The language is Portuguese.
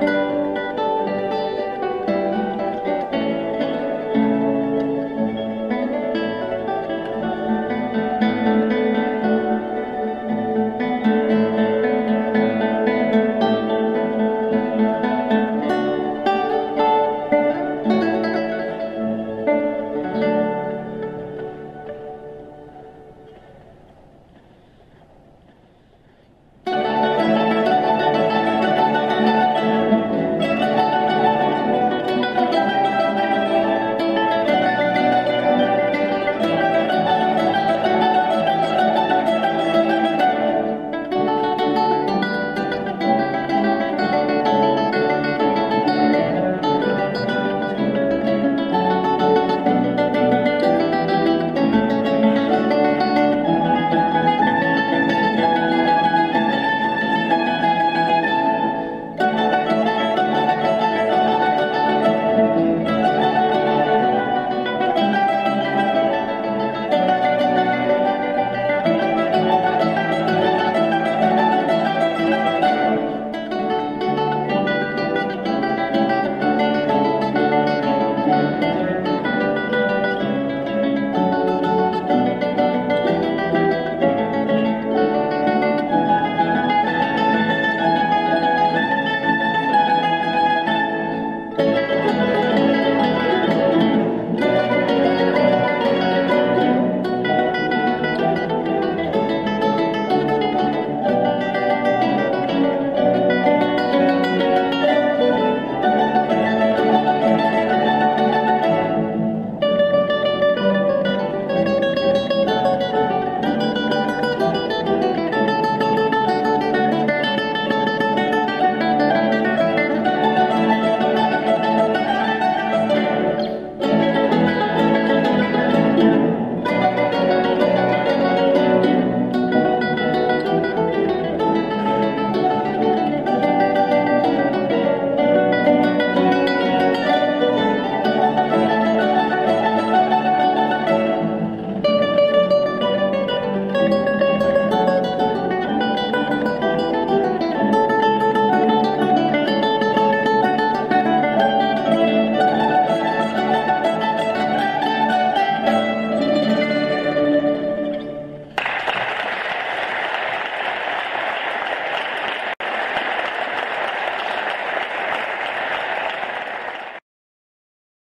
Música